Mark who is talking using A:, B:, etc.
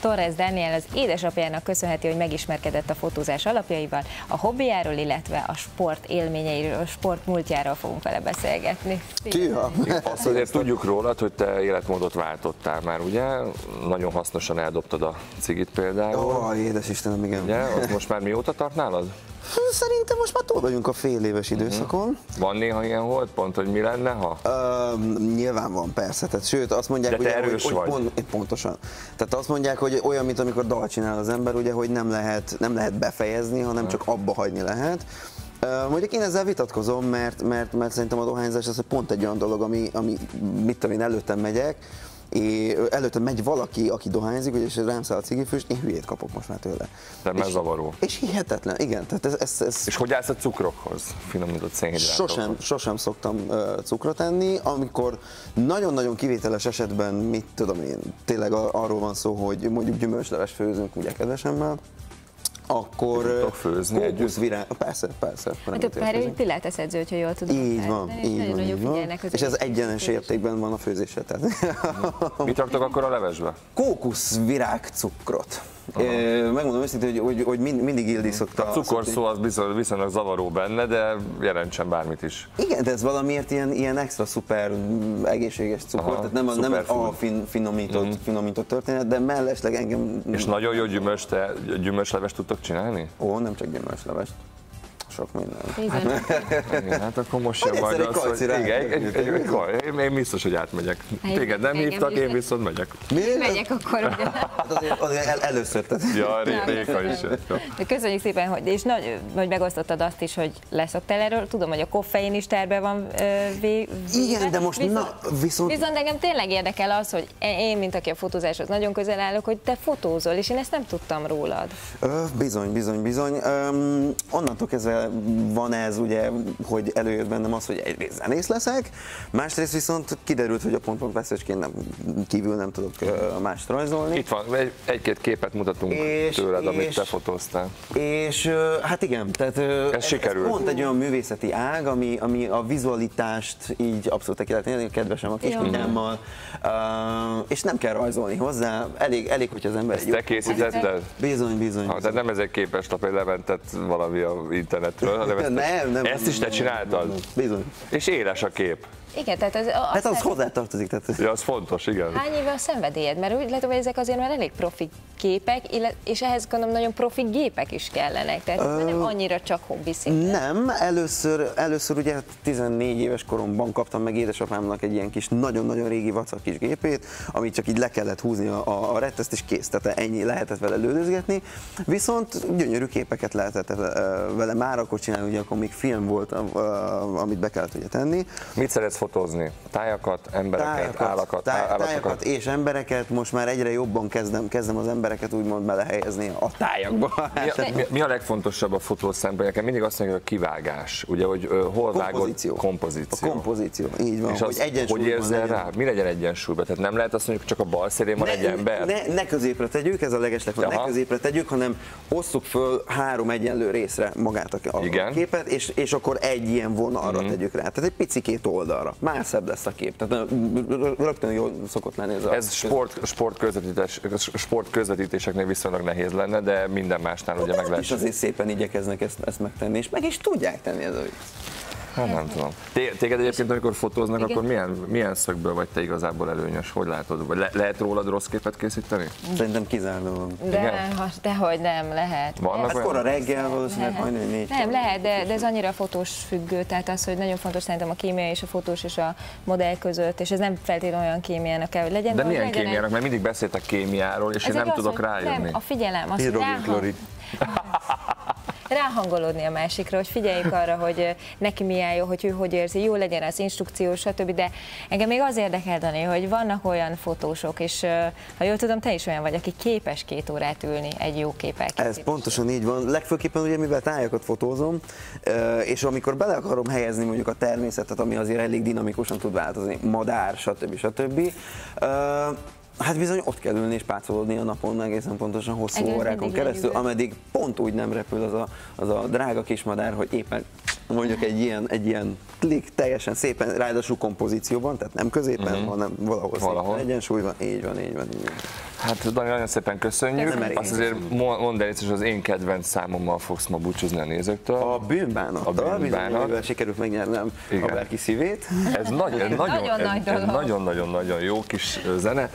A: Torres Daniel az édesapjának köszönheti, hogy megismerkedett a fotózás alapjaival, a hobbiáról, illetve a sport élményeiről, a sport múltjáról fogunk vele beszélgetni.
B: Tűha.
C: Azt azért tudjuk rólad, hogy te életmódot váltottál már, ugye? Nagyon hasznosan eldobtad a cigit például.
B: Ó, oh, édes Istenem, igen.
C: Ugye? Azt most már mióta tart nálad?
B: Szerintem most már túl vagyunk a fél éves
C: Mhm.
B: időszakon.
C: Van néha ilyen volt pont, hogy mi lenne, ha?
B: Uh, nyilván van, persze. Tehát, sőt, azt mondják, ugye,
C: erős
B: hogy, hogy
C: vagy.
B: pont, pontosan. Tehát azt mondják, hogy olyan, mint amikor dal csinál az ember, ugye, hogy nem lehet, nem lehet befejezni, hanem csak abba hagyni lehet. Mondjuk én ezzel vitatkozom, mert, mert, mert szerintem a dohányzás az hogy pont egy olyan dolog, ami, ami mit tudom én, előttem megyek, és előttem megy valaki, aki dohányzik, és rám száll a cigifüst, én hülyét kapok most már tőle.
C: De már zavaró.
B: És hihetetlen, igen. Tehát ez, ez, ez
C: És hogy állsz a cukrokhoz? Finomított szénhidrátokhoz?
B: Sosem, sosem szoktam uh, cukrot enni, amikor nagyon-nagyon kivételes esetben, mit tudom én, tényleg arról van szó, hogy mondjuk gyümölcsleves főzünk ugye kedvesemmel, akkor
C: Tudtok főzni együtt?
B: kókuszvirág, persze, persze.
A: Hát pár
B: főzünk.
A: egy pilates edző, hogyha jól tudom.
B: Így
A: Tehát
B: van, így
A: nagyon
B: van, így van. És ez egyenes értékben van a főzésre. Tehát.
C: Mit raktok akkor a levesbe?
B: Kókuszvirág cukrot. Ö, Megmondom őszintén, hogy, hogy, hogy mind- mindig Ildi szokta...
C: A cukor
B: szokta-
C: az viszonylag, viszonylag zavaró benne, de jelentsen bármit is.
B: Igen, de ez valamiért ilyen, ilyen extra szuper mm, egészséges cukor,
C: Aha,
B: tehát nem, a- nem
C: superfood.
B: a fin, finomított,
C: Mhm.
B: finomított történet, de mellesleg engem...
C: És nagyon jó gyümölcs, te, gyümölcslevest tudtok csinálni?
B: Ó, nem csak gyümölcslevest. Sok minden.
C: Igen, hát akkor most
B: egyszer egy
C: az, hogy igen, egy, egy, egy, egy, én, én biztos, hogy átmegyek.
A: Hát,
C: Téged nem hívtak, én viszont megyek.
B: Mi?
A: Megyek akkor.
B: Hát azért, azért el, először, tehát...
C: Ja, Ré- Réka is.
A: De köszönjük szépen, hogy, és nagy, hogy megosztottad azt is, hogy leszoktál erről. Tudom, hogy a koffein is terve van vé,
B: Igen, de most
A: viszont,
B: na, viszont...
A: Viszont engem tényleg érdekel az, hogy én, mint aki a fotózáshoz nagyon közel állok, hogy te fotózol, és én ezt nem tudtam rólad.
B: Bizony, bizony, bizony. Onnantól kezdve van ez ugye, hogy előjött bennem az, hogy egyrészt zenész leszek, másrészt viszont kiderült, hogy a pont-pont veszőcsként nem, kívül nem tudok mást rajzolni.
C: Itt van, egy, egy-két képet mutatunk
B: És-
C: tőled, amit
B: és-
C: te fotóztál.
B: És hát igen, tehát ö, ez,
C: sikerült.
B: Ez pont egy olyan művészeti ág, ami, ami a vizualitást így abszolút ki lehet a kedvesem a kiskutyámmal, ö, és nem kell rajzolni hozzá, elég, elég hogy az ember egy
C: Ezt te készítetted?
B: Bizony, bizony.
C: Ha, tehát nem ez egy képes lap, hogy lementett valami a internetről, hanem ezt,
B: nem, nem,
C: ezt is te
B: nem,
C: csináltad?
B: nem, nem. Bizony.
C: És éles a kép.
A: Igen, tehát az,
B: Hát az
A: azt
B: hozzátartozik. Tehát...
C: Ja, az fontos, igen.
A: Hány éve a szenvedélyed? Mert úgy látom, hogy ezek azért már elég profi képek, illet- és ehhez gondolom nagyon profi gépek is kellenek. Tehát ez nem annyira csak hobbi szinten.
B: Nem, először, először ugye 14 éves koromban kaptam meg édesapámnak egy ilyen kis, nagyon-nagyon régi vacak kis gépét, amit csak így le kellett húzni a, a, a retteszt, és kész, tehát ennyi lehetett vele lődözgetni. Viszont gyönyörű képeket lehetett ö, vele már akkor csinálni, ugye akkor még film volt, ö, amit be kellett ugye tenni.
C: Mit szeretsz fotózni? Tájakat, embereket, állakat,
B: táj,
C: állatokat?
B: tájakat és embereket, most már egyre jobban kezdem, kezdem az embereket úgymond belehelyezni a tájakba.
C: Mi a, mi, mi a legfontosabb a fotó szempontjából? Nekem mindig azt mondja, hogy a kivágás. Ugye, hogy hol vágod?
B: Kompozíció.
C: Kompozíció.
B: A kompozíció, így van,
C: És
B: hogy
C: az, hogy érzel rá? Mi legyen egyensúlyban? Tehát nem lehet azt mondjuk, csak a bal szélén van egy ember?
B: Ne, ne középre tegyük, ez a legeslegfontosabb, ne középre tegyük, hanem osszuk föl három egyenlő részre magát a, a
C: Igen.
B: Képet, és, és akkor egy ilyen vonalra tegyük rá. Tehát egy pici két oldalra. Már szebb lesz a kép. Tehát rögtön jól szokott lenni ez a...
C: Ez sport, sport, közvetítés, sport közvetítéseknél viszonylag nehéz lenne, de minden másnál ugye meg
B: Ők
C: lehet.
B: is azért szépen igyekeznek ezt, ezt megtenni, és meg is tudják tenni ez a vicc.
C: Hát nem tudom. Té- Téged egyébként, amikor fotóznak,
A: Igen.
C: akkor milyen, milyen szögből vagy te igazából előnyös? Hogy látod? Vagy le- lehet rólad rossz képet készíteni?
B: Szerintem kizáró van.
A: De,
C: Igen?
A: ha, dehogy nem, lehet.
C: Vannak
B: Hát kora reggel valószínűleg majdnem négy.
A: Nem, lehet, de, de ez annyira fotós függő, tehát az, hogy nagyon fontos szerintem a kémia és a fotós és a modell között, és ez nem feltétlenül olyan kémiának kell, hogy legyen.
C: De
A: hogy
C: milyen
A: legyenek-
C: kémiának? Mert mindig beszéltek kémiáról, és én
A: Ezek
C: nem
A: az,
C: tudok
A: hogy
C: rájönni.
A: Nem, a figyelem, az, hogy. Ráhangolódni a másikra, hogy figyeljük arra, hogy neki mi áll jó, hogy ő hogy érzi, jó legyen az instrukció, stb. De engem még az érdekel, Dani, hogy vannak olyan fotósok, és ha jól tudom, te is olyan vagy, aki képes két órát ülni egy jó képet.
B: Ez pontosan így van. Legfőképpen ugye, mivel tájakat fotózom, és amikor bele akarom helyezni mondjuk a természetet, ami azért elég dinamikusan tud változni, madár, stb. stb. ö, Hát bizony ott kell ülni és pácolódni a napon egészen pontosan hosszú
A: Egész
B: órákon keresztül, ameddig pont úgy nem repül az a, az a drága kismadár, hogy éppen mondjuk egy ilyen, egy ilyen klik teljesen szépen, ráadásul kompozícióban, tehát nem középen, uh-huh. hanem valahol,
C: Valahol.
B: valahol. egyensúlyban, így van, így van, így van.
C: Hát Dani, nagyon szépen köszönjük.
A: Köszönjük.
C: Azt azért mo- mondd el, hogy az én kedvenc számommal fogsz ma búcsúzni a nézőktől.
B: A bűnbánattal,
C: A bűnbánat.
B: sikerült megnyernem
C: Igen.
B: a Berki szívét.
C: Ez nagyon, nagyon,
A: Nagyon
C: ez-
A: nagy
C: ez
A: dolog.
C: nagyon-nagyon-nagyon jó kis zene.